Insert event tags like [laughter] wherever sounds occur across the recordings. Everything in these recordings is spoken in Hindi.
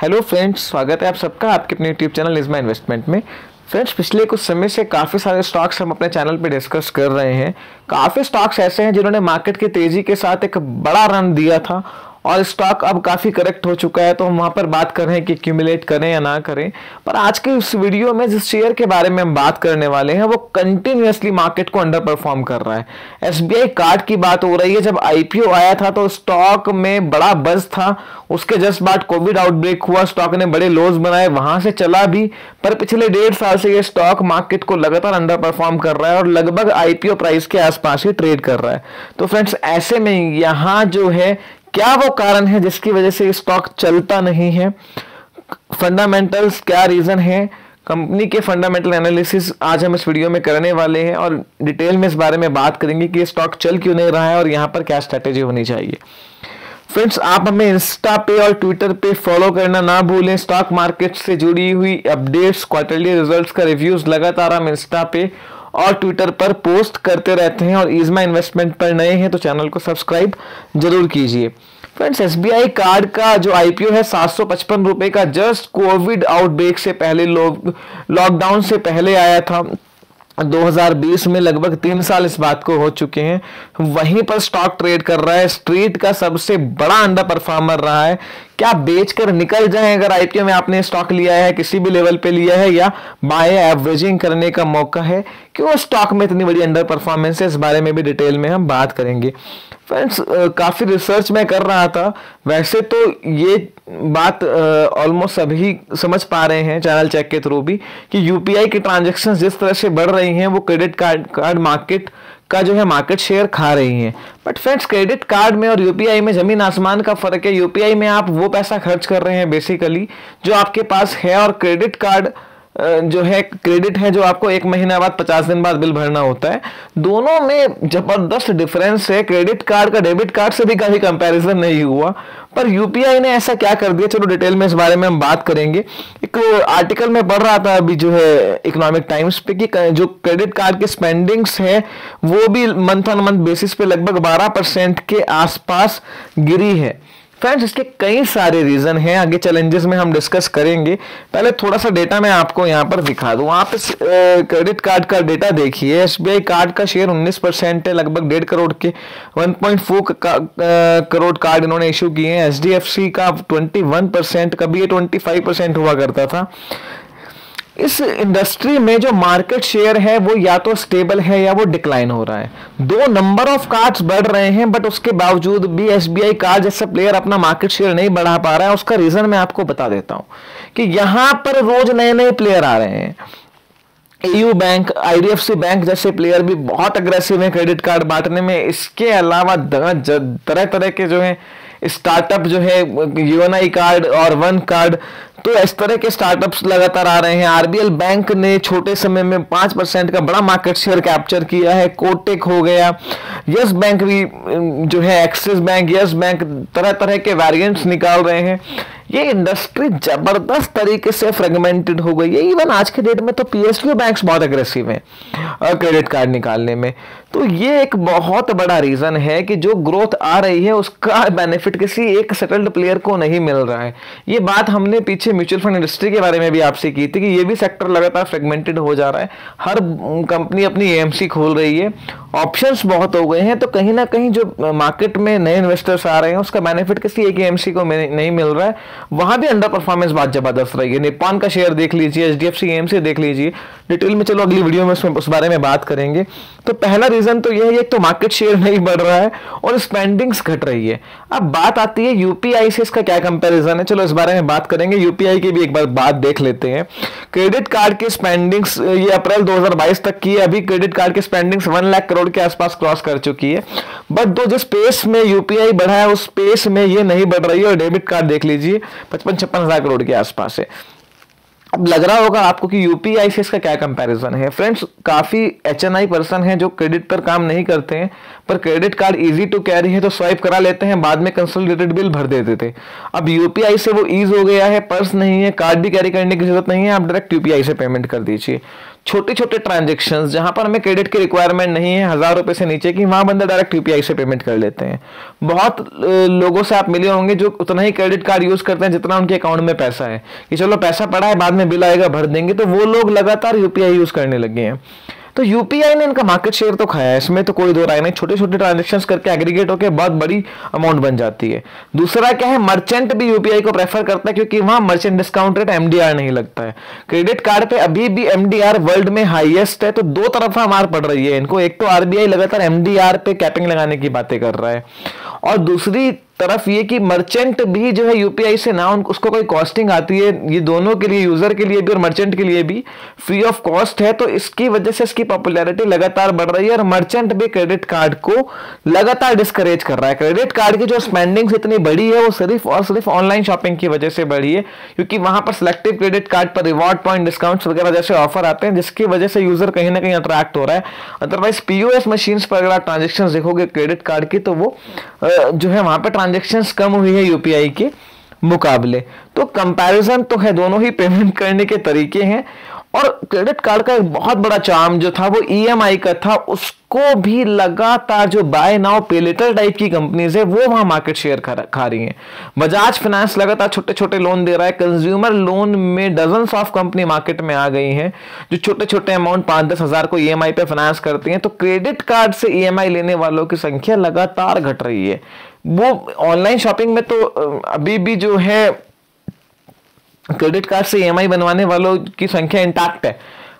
हेलो फ्रेंड्स स्वागत है आप सबका। आपके अपने YouTube channel ease my investment में। फ्रेंड्स पिछले कुछ समय से काफ़ी सारे स्टॉक्स हम अपने चैनल पे डिस्कस कर रहे हैं। काफ़ी स्टॉक्स ऐसे हैं जिन्होंने मार्केट की तेज़ी के साथ एक बड़ा रन दिया था। और स्टॉक अब काफ़ी करेक्ट हो चुका है तो हम वहाँ पर बात कर रहे हैं कि एक्यूमुलेट करें या ना करें। पर आज के इस वीडियो में जिस शेयर के बारे में हम बात करने वाले हैं, वो कंटिन्यूसली मार्केट को अंडर परफॉर्म कर रहा है। एसबीआई कार्ड की बात हो रही है, जब आईपीओ आया था तो स्टॉक में बड़ा बज था। उसके जस्ट बाद कोविड आउटब्रेक हुआ स्टॉक ने बड़े लोज बनाए, वहाँ से चला भी। पर पिछले डेढ़ साल से ये स्टॉक मार्केट को लगातार अंडर परफॉर्म कर रहा है और लगभग आईपीओ प्राइस के आसपास ही ट्रेड कर रहा है। तो फ्रेंड्स ऐसे में यहाँ जो है क्या वो कारण है जिसकी वजह से स्टॉक चलता नहीं है? फंडामेंटल्स क्या रीजन है? कंपनी के फंडामेंटल एनालिसिस आज हम इस वीडियो में करने वाले हैं और डिटेल में इस बारे में बात करेंगे कि स्टॉक चल क्यों नहीं रहा है और यहाँ पर क्या स्ट्रेटेजी होनी चाहिए। फ्रेंड्स आप हमें इंस्टा पे और ट्विटर पे फॉलो करना ना भूलें। स्टॉक मार्केट से जुड़ी हुई अपडेट्स क्वार्टरली रिजल्ट्स का रिव्यूज़ लगातार हम इंस्टा पे और ट्विटर पर पोस्ट करते रहते हैं और ईजमा इन्वेस्टमेंट पर नए हैं तो चैनल को सब्सक्राइब ज़रूर कीजिए। फ्रेंड्स एसबीआई कार्ड का जो आईपीओ है, सात सौ पचपन रुपए का जस्ट कोविड आउटब्रेक से पहले लॉकडाउन से पहले आया था। 2020 में लगभग तीन साल इस बात को हो चुके हैं। वहीं पर स्टॉक ट्रेड कर रहा है। स्ट्रीट का सबसे बड़ा अंडर परफॉर्मर रहा है। क्या बेचकर निकल जाए अगर आईपीओ में आपने स्टॉक लिया है, किसी भी लेवल पे लिया है या बाय एवरेजिंग करने का मौका है? क्यों स्टॉक में इतनी बड़ी अंडर परफॉर्मेंस है? इस बारे में भी डिटेल में हम बात करेंगे। फ्रेंड्स काफ़ी रिसर्च मैं कर रहा था। वैसे तो ये बात ऑलमोस्ट सभी समझ पा रहे हैं चैनल चेक के थ्रू भी कि यूपीआई की ट्रांजेक्शन जिस तरह से बढ़ रही हैं, वो क्रेडिट कार्ड कार्ड मार्केट का जो है मार्केट शेयर खा रही हैं। बट फ्रेंड्स क्रेडिट कार्ड में और यूपीआई में ज़मीन आसमान का फ़र्क है। यूपीआई में आप वो पैसा खर्च कर रहे हैं बेसिकली जो आपके पास है और क्रेडिट कार्ड जो है क्रेडिट है जो आपको एक महीना बाद, पचास दिन बाद बिल भरना होता है। दोनों में ज़बरदस्त डिफरेंस है। क्रेडिट कार्ड का डेबिट कार्ड से भी कभी कंपैरिजन नहीं हुआ। पर यूपीआई ने ऐसा क्या कर दिया? चलो डिटेल में इस बारे में हम बात करेंगे। एक आर्टिकल में पढ़ रहा था अभी जो है इकोनॉमिक टाइम्स पे कि जो क्रेडिट कार्ड के स्पेंडिंग्स है, वो भी मंथ ऑन मंथ बेसिस पे लगभग 12 परसेंट के आसपास गिरी है। फ्रेंड्स इसके कई सारे रीजन हैं। आगे चैलेंजेस में हम डिस्कस करेंगे। पहले थोड़ा सा डेटा मैं आपको यहाँ पर दिखा दूँ। आप इस क्रेडिट कार्ड का डेटा देखिए। एसबीआई कार्ड का शेयर 19 परसेंट है, लगभग डेढ़ करोड़ के। 1.4 करोड़ कार्ड इन्होंने इशू किए हैं। एच का 21 परसेंट, कभी ये 25 परसेंट हुआ करता था। इस इंडस्ट्री में जो मार्केट शेयर है, वो या तो स्टेबल है या वो डिक्लाइन हो रहा है। दो नंबर ऑफ़ कार्ड्स बढ़ रहे हैं बट उसके बावजूद भी एस बी कार्ड जैसा प्लेयर अपना मार्केट शेयर नहीं बढ़ा पा रहा है। उसका रीजन मैं आपको बता देता हूँ कि यहाँ पर रोज नए नए प्लेयर आ रहे हैं। एयू बैंक आईडीएफसी बैंक जैसे प्लेयर भी बहुत अग्रेसिव है क्रेडिट कार्ड बांटने में। इसके अलावा तरह तरह के जो है स्टार्टअप जो है यूएनआई कार्ड और वन कार्ड तो इस तरह के स्टार्टअप्स लगातार आ रहे हैं। आरबीएल बैंक ने छोटे समय में पाँच परसेंट का बड़ा मार्केट शेयर कैप्चर किया है। कोटेक हो गया। यस बैंक भी जो है एक्सिस बैंक यस बैंक तरह तरह के वेरिएंट्स निकाल रहे हैं। ये इंडस्ट्री ज़बरदस्त तरीके से फ्रेगमेंटेड हो गई है। इवन आज के डेट में तो पीएसयू बैंक्स बहुत अग्रेसिव हैं क्रेडिट कार्ड निकालने में। तो ये एक बहुत बड़ा रीजन है कि जो ग्रोथ आ रही है, उसका बेनिफिट किसी एक सेटल्ड प्लेयर को नहीं मिल रहा है। ये बात हमने पीछे म्यूचुअल फंड इंडस्ट्री के बारे में भी आपसे की थी कि ये भी सेक्टर लगातार फ्रेगमेंटेड हो जा रहा है। हर कंपनी अपनी एएमसी खोल रही है ऑप्शंस बहुत हो गए हैं तो कहीं ना कहीं जो मार्केट में नए इन्वेस्टर्स आ रहे हैं, उसका बेनिफिट किसी एक एएमसी को नहीं मिल रहा है। वहाँ भी अंडर परफॉर्मेंस बहुत ज़बरदस्त रही है। निपान का शेयर देख लीजिए एच डी एफ़ सी देख लीजिए। डिटेल में चलो अगली वीडियो में उस बारे में बात करेंगे। तो पहला रीजन तो यह है तो मार्केट शेयर [laughs] नहीं बढ़ रहा है और स्पेंडिंग्स घट रही है। अब बात आती है यूपीआई से इसका क्या कंपेरिजन है? चलो इस बारे में बात करेंगे। यूपीआई की भी एक बार बात देख लेते हैं। क्रेडिट कार्ड की स्पेंडिंग्स ये अप्रैल 2022 तक की है। अभी क्रेडिट कार्ड की स्पेंडिंग्स वन लाख करोड़ के आसपास क्रॉस कर चुकी है। बट दो जिस पेस में यूपीआई बढ़ा है, उस पेस में ये नहीं बढ़ रही है और डेबिट कार्ड देख लीजिए, पचपन छप्पन हज़ार करोड़ के आसपास है। अब लग रहा होगा आपको कि यूपीआई से इसका क्या कंपैरिजन है। फ्रेंड्स काफ़ी एच एन आई पर्सन है जो क्रेडिट पर काम नहीं करते हैं, पर credit card easy to carry है तो स्वाइप करा लेते हैं, बाद में कंसोलिडेटेड बिल भर देते थे अब यूपीआई से वो ईज हो गया है, पर्स नहीं है कार्ड भी कैरी करने की ज़रूरत नहीं है, आप डायरेक्ट यूपीआई से पेमेंट कर दीजिए। छोटे छोटे ट्रांजेक्शन जहाँ पर हमें क्रेडिट की रिक्वायरमेंट नहीं है, हज़ार रुपए से नीचे की, वहाँ बंदा डायरेक्ट यूपीआई से पेमेंट कर लेते हैं। बहुत लोगों से आप मिले होंगे जो उतना ही क्रेडिट कार्ड यूज़ करते हैं जितना उनके अकाउंट में पैसा है। कि चलो पैसा पड़ा है, बाद में बिल आएगा, भर देंगे तो वो लोग लगातार यूपीआई यूज़ करने लगे हैं। तो यूपीआई ने इनका मार्केट शेयर तो खाया है। इसमें तो कोई दो राय नहीं। छोटे छोटे ट्रांजेक्शन करके एग्रीगेट होकर बहुत बड़ी अमाउंट बन जाती है। दूसरा क्या है? मर्चेंट भी यूपीआई को प्रेफर करता है क्योंकि वहाँ मर्चेंट डिस्काउंट रेट एमडीआर नहीं लगता है। क्रेडिट कार्ड पे अभी भी एमडीआर वर्ल्ड में हाईएस्ट है तो दो तरफा मार पड़ रही है इनको। एक तो आरबीआई लगातार एमडीआर पे कैपिंग लगाने की बातें कर रहा है। और दूसरी तरफ़ ये कि मर्चेंट भी जो है यूपीआई से ना उसको कोई कॉस्टिंग आती है, ये दोनों के लिए यूज़र के लिए भी और मर्चेंट के लिए भी फ्री ऑफ़ कॉस्ट है तो इसकी वजह से इसकी पॉपुलैरिटी लगातार बढ़ रही है और मर्चेंट भी क्रेडिट कार्ड को लगातार डिस्करेज कर रहा है। क्रेडिट कार्ड की जो स्पेंडिंग इतनी बड़ी है, वो सिर्फ़ और सिर्फ़ ऑनलाइन शॉपिंग की वजह से बढ़ी है, क्योंकि वहाँ पर सिलेक्टिव क्रेडिट कार्ड पर रिवॉर्ड पॉइंट डिस्काउंट वगैरह जैसे ऑफ़र आते हैं, जिसकी वजह से यूज़र कहीं ना कहीं अट्रैक्ट हो रहा है। अदरवाइज़ पीओएस मशीन पर अगर आप ट्रांजेक्शन देखोगे क्रेडिट कार्ड की तो वो जो है वहाँ पर ट्रांजेक्शन कम हुई है यूपीआई के मुकाबले। तो कंपैरिजन तो है, दोनों ही पेमेंट करने के तरीके हैं। और क्रेडिट कार्ड का एक बहुत बड़ा चार्म जो था, वो ईएमआई का था, उसको भी लगातार जो buy now pay later type की कंपनीज़ है, वो वहाँ मार्केट शेयर खा रही हैं। बजाज फाइनेंस लगातार छोटे छोटे लोन दे रहा है कंज्यूमर लोन में डजन ऑफ़ कंपनी मार्केट में आ गई हैं, जो छोटे छोटे अमाउंट पाँच दस हज़ार को ईएमआई पे फाइनेंस करती हैं। तो क्रेडिट कार्ड से ईएमआई लेने वालों की संख्या लगातार घट रही है। वो ऑनलाइन शॉपिंग में तो अभी भी जो है क्रेडिट कार्ड से ईएमआई बनवाने वालों की संख्या इंटैक्ट है।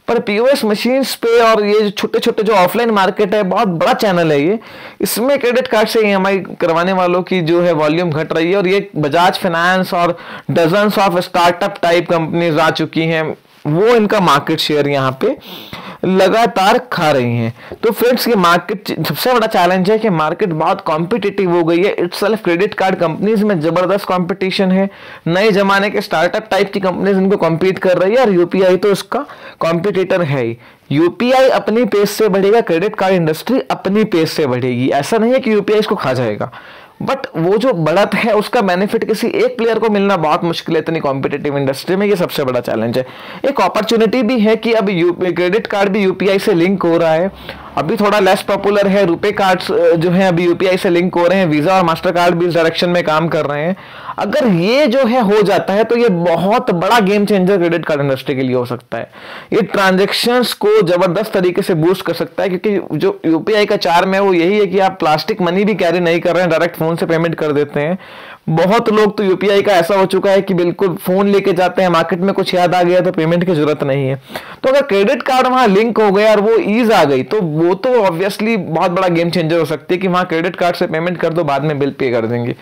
पर पीओएस मशीन्स पे और ये छोटे छोटे जो ऑफलाइन मार्केट है, बहुत बड़ा चैनल है ये। इसमें क्रेडिट कार्ड से ईएमआई करवाने वालों की जो है वॉल्यूम घट रही है और ये बजाज फाइनेंस और dozen of startup type companies आ चुकी हैं। वो इनका मार्केट शेयर यहाँ पे। लगातार खा रही हैं। तो फ्रेंड्स ये मार्केट सबसे बड़ा चैलेंज है कि मार्केट बहुत कॉम्पिटिटिव हो गई है। इट्स क्रेडिट कार्ड कंपनीज़ में ज़बरदस्त कंपटीशन है। नए जमाने के स्टार्टअप टाइप की कंपनीज़ इनको कॉम्पीट कर रही है और यूपीआई तो उसका कॉम्पिटिटर है ही। यूपीआई अपनी पेस से बढ़ेगा क्रेडिट कार्ड इंडस्ट्री अपनी पेस से बढ़ेगी। ऐसा नहीं है कि यूपीआई इसको खा जाएगा। बट वो जो बढ़त है उसका बेनिफिट किसी एक प्लेयर को मिलना बहुत मुश्किल है इतनी कॉम्पिटेटिव इंडस्ट्री में, ये सबसे बड़ा चैलेंज है। एक अपॉर्चुनिटी भी है कि अब क्रेडिट कार्ड भी यूपीआई से लिंक हो रहा है। अभी थोड़ा लेस पॉपुलर है रुपए कार्ड जो है अभी यूपीआई से लिंक हो रहे हैं वीज़ा और मास्टर कार्ड भी इस डायरेक्शन में काम कर रहे हैं। अगर ये जो है हो जाता है तो ये बहुत बड़ा game changer credit card industry के लिए हो सकता है। ये ट्रांजेक्शन को ज़बरदस्त तरीके से बूस्ट कर सकता है, क्योंकि जो यूपीआई का चार्म है, वो यही है कि आप प्लास्टिक मनी भी कैरी नहीं कर रहे हैं डायरेक्ट फ़ोन से पेमेंट कर देते हैं। बहुत लोग तो यूपीआई का ऐसा हो चुका है कि बिल्कुल फ़ोन लेके जाते हैं मार्केट में कुछ याद आ गया तो पेमेंट की ज़रूरत नहीं है। तो अगर क्रेडिट कार्ड वहाँ लिंक हो गया और वो ईज आ गई तो वो तो ऑब्वियसली बहुत बड़ा गेम चेंजर हो सकती है कि वहाँ क्रेडिट कार्ड से पेमेंट कर दो, बाद में बिल पे कर देंगे।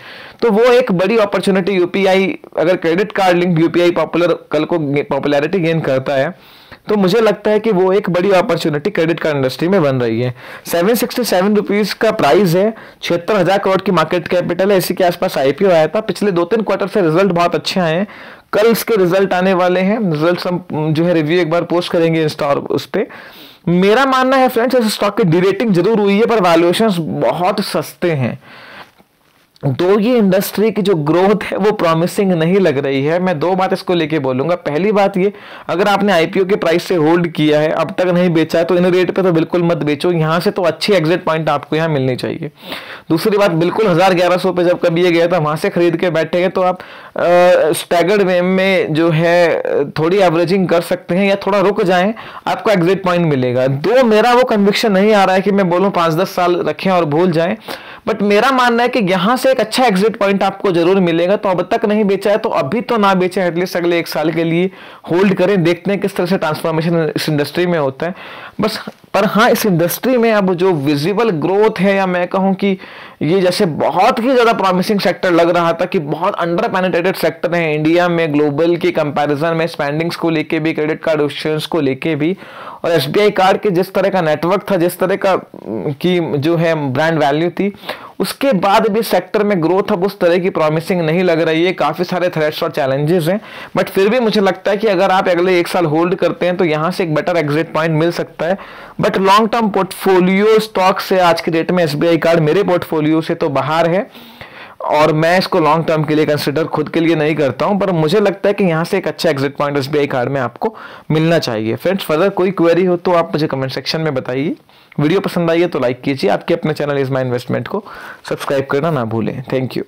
तो वो एक बड़ी अपॉर्चुनिटी यूपीआई अगर credit card link UPI popular कल को पॉपुलैरिटी गेन करता है तो मुझे लगता है कि वो एक बड़ी अपॉर्चुनिटी क्रेडिट कार्ड इंडस्ट्री में बन रही है। सेवन सिक्सटी सेवन रुपीज़ का प्राइस है, छिहत्तर हज़ार करोड़ की मार्केट कैपिटल है, इसी के आसपास आईपीओ आया था। पिछले दो तीन क्वार्टर से रिज़ल्ट बहुत अच्छे आए हैं। कल इसके रिज़ल्ट आने वाले हैं। रिज़ल्ट हम, जो है रिव्यू एक बार पोस्ट करेंगे इंस्टा उस पर मेरा मानना है फ्रेंड्स इस स्टॉक की डिरेटिंग ज़रूर हुई है, पर वैल्यूएशन बहुत सस्ते हैं। तो ये इंडस्ट्री की जो ग्रोथ है, वो प्रॉमिसिंग नहीं लग रही है। मैं दो बात इसको लेके बोलूँगा। पहली बात ये, अगर आपने आईपीओ के प्राइस से होल्ड किया है, अब तक नहीं बेचा है तो इन रेट पे तो बिल्कुल मत बेचो। यहाँ से तो अच्छी एग्जिट पॉइंट आपको यहाँ मिलनी चाहिए। दूसरी बात, बिल्कुल हज़ार ग्यारह सौ पे जब कभी ये गया था वहाँ से खरीद के बैठे हैं तो आप स्टैगर्ड वे में जो है, थोड़ी एवरेजिंग कर सकते हैं या थोड़ा रुक जाए, आपको एग्जिट पॉइंट मिलेगा। दो, मेरा वो कन्विक्शन नहीं आ रहा है कि मैं बोलूँ पाँच दस साल रखें और भूल जाए। बट मेरा मानना है कि यहाँ से एक अच्छा एग्जिट पॉइंट आपको ज़रूर मिलेगा। तो अब तक नहीं बेचा है तो अभी तो ना बेचे एटलीस्ट अगले एक साल के लिए होल्ड करें। देखते हैं किस तरह से ट्रांसफॉर्मेशन इस इंडस्ट्री में होता है। बस, पर हाँ इस इंडस्ट्री में अब जो विजिबल ग्रोथ है, या मैं कहूँ कि ये जैसे बहुत ही ज़्यादा प्रॉमिसिंग सेक्टर लग रहा था कि बहुत अंडर पेनिटेटेड सेक्टर है इंडिया में ग्लोबल के कंपैरिजन में स्पेंडिंग्स को लेके भी क्रेडिट कार्ड ऑप्शन को लेके भी। और एसबीआई कार्ड के जिस तरह का नेटवर्क था, जिस तरह का, की जो है ब्रांड वैल्यू थी उसके बाद भी सेक्टर में ग्रोथ अब उस तरह की प्रॉमिसिंग नहीं लग रही है। काफ़ी सारे थ्रेट्स और चैलेंजेस हैं। बट फिर भी मुझे लगता है कि अगर आप अगले एक साल होल्ड करते हैं तो यहाँ से एक बेटर एग्जिट पॉइंट मिल सकता है। But long term portfolio stock से आज के डेट में एसबीआई कार्ड मेरे पोर्टफोलियो से तो बाहर है। और मैं इसको लॉन्ग टर्म के लिए कंसिडर खुद के लिए नहीं करता हूँ, पर मुझे लगता है कि यहाँ से एक अच्छा एग्जिट पॉइंट एस कार्ड में आपको मिलना चाहिए। फ्रेंड्स फर्दर कोई क्वेरी हो तो आप मुझे कमेंट सेक्शन में बताइए। वीडियो पसंद आई है तो लाइक कीजिए। आपके अपने चैनल इज़ माई इन्वेस्टमेंट को सब्सक्राइब करना ना भूलें। Thank you